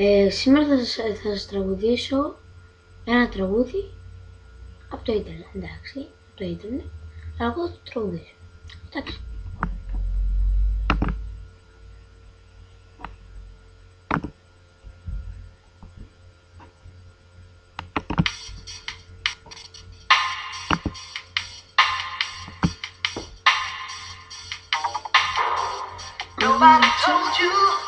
Ε, σήμερα θα σας, ε, θα σας τραγουδήσω ένα τραγούδι από το ίντερνετ, εντάξει, από το ίντερνετ, αλλά εγώ εντάξει. Nobody told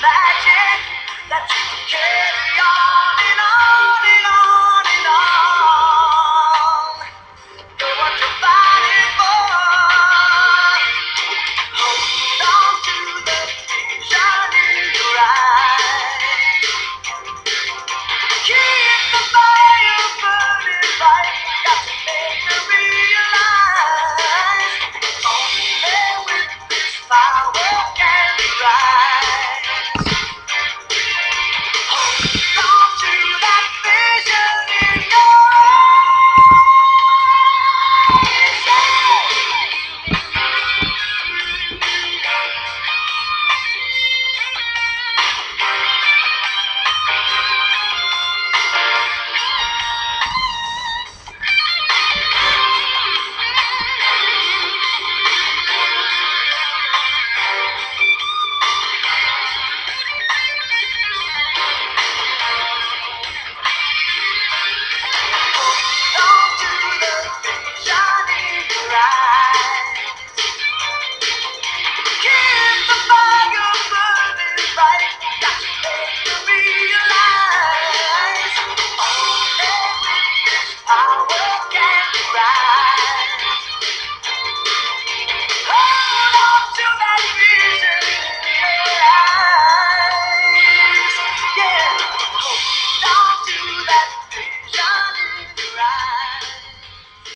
magic that you can carry on.